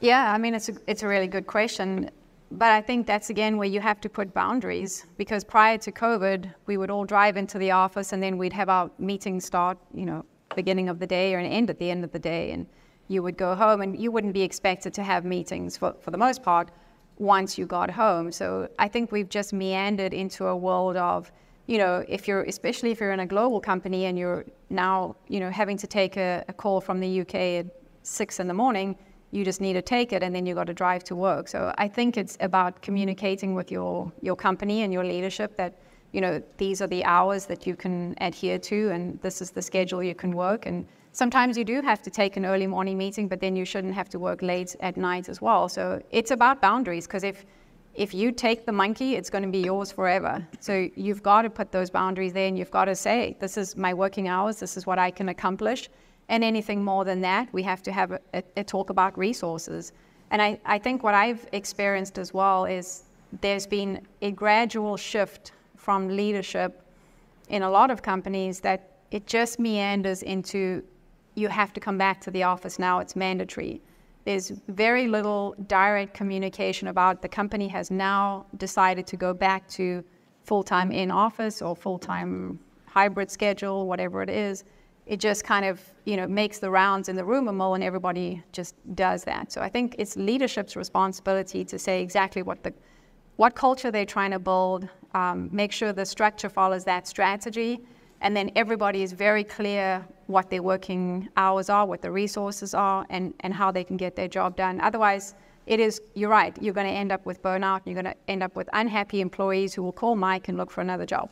Yeah, I mean, it's a, it's a really good question. But I think that's again where you have to put boundaries because prior to COVID, we would all drive into the office and then we'd have our meetings start, you know, beginning of the day or an end at the end of the day. And you would go home and you wouldn't be expected to have meetings for, for the most part once you got home. So I think we've just meandered into a world of, you know, if you're, especially if you're in a global company and you're now, you know, having to take a, a call from the UK at six in the morning, you just need to take it and then you got to drive to work. So I think it's about communicating with your, your company and your leadership that, you know, these are the hours that you can adhere to and this is the schedule you can work. And sometimes you do have to take an early morning meeting, but then you shouldn't have to work late at night as well. So it's about boundaries because if if you take the monkey, it's going to be yours forever. So you've got to put those boundaries there and you've got to say, this is my working hours, this is what I can accomplish and anything more than that, we have to have a, a, a talk about resources. And I, I think what I've experienced as well is there's been a gradual shift from leadership in a lot of companies that it just meanders into you have to come back to the office now, it's mandatory. There's very little direct communication about the company has now decided to go back to full time in office or full time hybrid schedule, whatever it is it just kind of you know makes the rounds in the rumor mill and everybody just does that. So i think it's leadership's responsibility to say exactly what the what culture they're trying to build um, make sure the structure follows that strategy and then everybody is very clear what their working hours are what the resources are and, and how they can get their job done. Otherwise it is you're right you're going to end up with burnout you're going to end up with unhappy employees who will call mike and look for another job